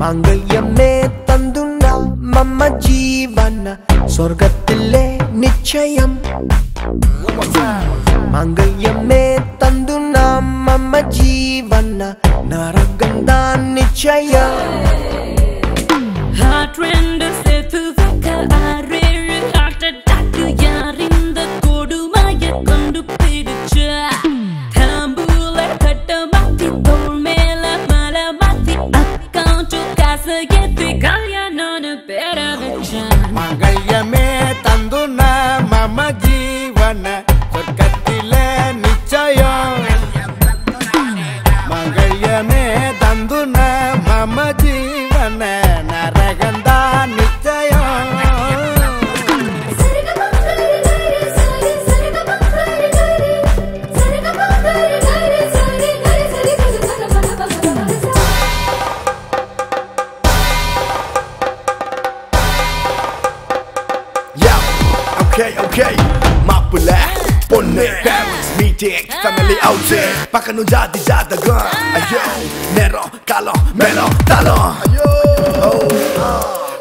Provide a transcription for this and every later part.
മാംഗല്യമേ തന്തുന്ന മമ്മ ജീവന സ്വർഗത്തിലെ നിശ്ചയം മാംഗല്യമേ തന്തുന്ന മമ്മ ജീവന നരകന്താൻ നിശ്ചയം Amén. Okay, okay. மாப்பிள்ள பொண்ணு parents meeting family outing பார்க்கணும் ஜாதி ஜாதகம் ஐயோ நேரம் காலம் மேலம் தலம் ஐயோ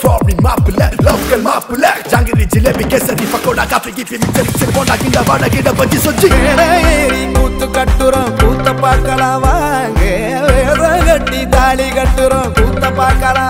ஃபாரின் மாப்பிள்ள லோக்கல் மாப்பிள்ள ஜாங்கிரி ஜிலேபி கேசரி பக்கோடா காஃபி கீஃபி மிக்சர் மிக்சர் போண்டா கிண்ட வாடா கிண்ட பஜ்ஜி சொஜ்ஜி மேடை ஏறி கூத்து கட்டுறோம் கூத்த பார்க்கலாம் வாங்க வேதம் கட்டி தாலி கட்டுறோம் கூத்த பார்க்கலாம்